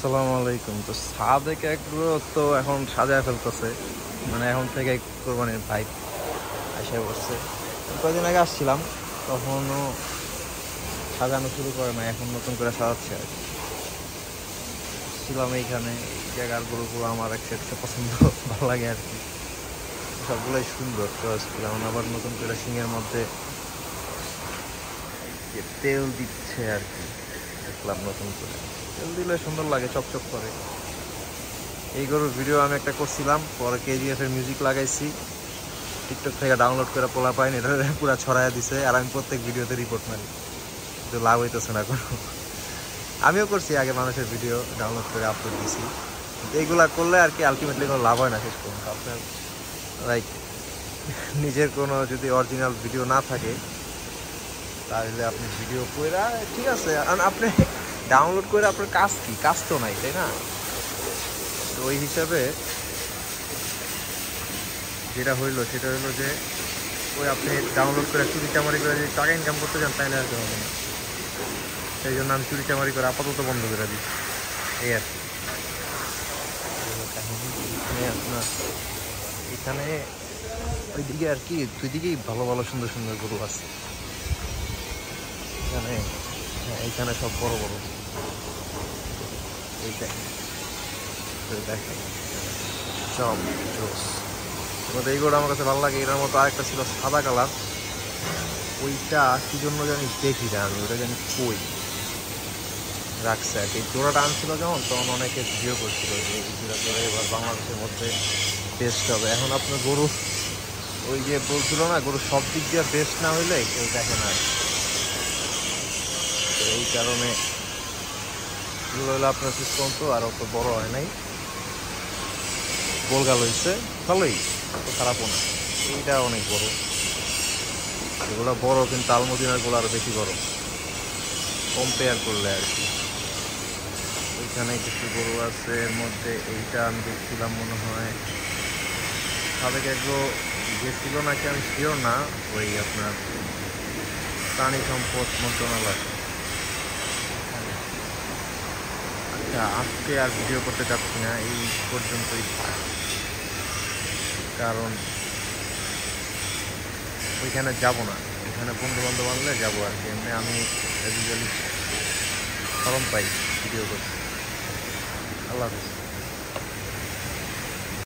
আসসালামু আলাইকুম। তো সাদেক একগুলো তো এখন সাজায় ফেলতেছে। মানে এখন থেকে কোরবানির ভাই এসে বসছে। কয়েকদিন আগে আসছিলাম, তখনও সাজানো শুরু করে না এখন নতুন করে সাজাচ্ছে আর ছিলাম এইখানে, এই জায়গার গরুগুলো আমার এক সেটকে পছন্দ, ভালো লাগে আর কি। সবগুলোই সুন্দর চয়েস ছিলাম আবার নতুন করে সিংয়ের মধ্যে তেল দিচ্ছে আর কি। দেখলাম নতুন করে। তেল দিলে সুন্দর লাগে, চকচক করে। এই গরুর ভিডিও আমি একটা করছিলাম, পরে কেজিএফ এর মিউজিক লাগাইছি। টিকটক থেকে ডাউনলোড করে পোলা পাইনি এটা পুরো ছড়াইয়া দিছে, আর আমি প্রত্যেক ভিডিওতে রিপোর্ট মারি। কিন্তু লাভ হইতেছে না কোনো। আমিও করছি, আগে মানুষের ভিডিও ডাউনলোড করে আপলোড দিছি। এইগুলা করলে আর কি আলটিমেটলি কোনো লাভ হয় না শেষ পর্যন্ত। আপনার লাইক নিজের কোনো যদি অরিজিনাল ভিডিও না থাকে তাহলে আপনি ভিডিও কইরা, ঠিক আছে, আর আপনি ডাউনলোড করে আপনার কাজ কি? কাজ তো নাই, তাই না? তো ওই হিসাবে যেটা হইল, সেটা হইল যে, ওই আপনি ডাউনলোড করে চুরি চামারি করে যদি টাকা ইনকাম করতে চান, তাহলে আর হবে না। সেই জন্য আমি চুরি চামারি করে আপাতত বন্ধ করে দিই এই আর আপনার এখানে ওইদিকে আর কি, দুই দিকেই ভালো ভালো সুন্দর সুন্দর গরু আছে। এখানে হ্যাঁ এইখানে সব বড় বড়। এই দেখেন দেখেন সব জোস। এইগুলো আমার কাছে ভালো লাগে এটার মতো আরেকটা ছিল সাদা কালার। ওইটা কি জন্য জানি দেখি না আমি, ওটা জানি কই। রাখছে এই জোড়াটা আনছিল যখন, তখন অনেকে ভিডিও করছিল যে এই জোড়া জোড়া এবার বাংলাদেশের মধ্যে বেস্ট হবে। এখন আপনার গরু, ওই যে বলছিল না গরু সব দিক দিয়ে বেস্ট না হইলে কেউ দেখে না। তো এই কারণে এগুলো আপনার সিস্টেম তো আর অত বড় হয় নাই। গোলগাল হয়েছে ভালোই, অত খারাপও না। এইটা অনেক বড়। এগুলো বড়, কিন্তু আলমদিনারগুলো আরও বেশি বড়। কম্পেয়ার করলে আর কি। ওইখানে কিছু গরু আছে, এর মধ্যে এইটা আমি দেখছিলাম মনে হয়। সাবেক এগুলো গেছিল নাকি, আমি শিওর না, ওই আপনার প্রাণী সম্পদ মন্ত্রণালয়। আচ্ছা আজকে আর ভিডিও করতে চাচ্ছি না, এই পর্যন্তই কারণ ওইখানে যাব না, এখানে বন্ধু বান্ধব আনলে যাব আর কি, এমনি আমি বেসিক্যালি সরম পাই ভিডিও করতে। আল্লাহ হাফিজ।